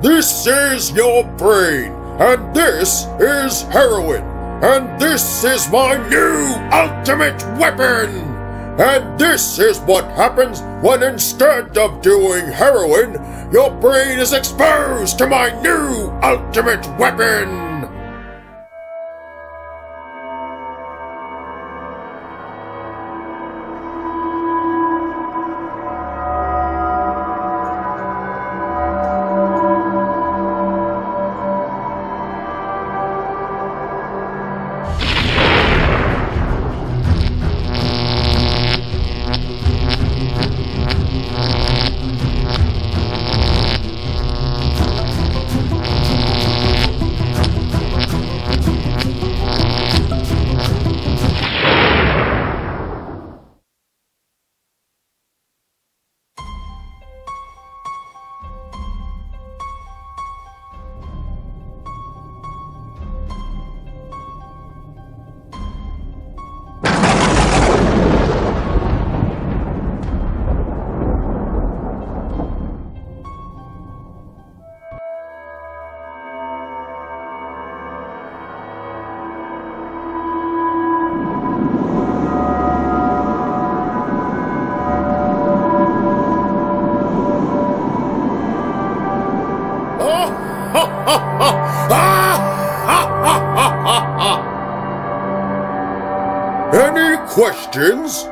This is your brain, and this is heroin, and this is my new ultimate weapon! And this is what happens when instead of doing heroin, your brain is exposed to my new ultimate weapon! Any questions?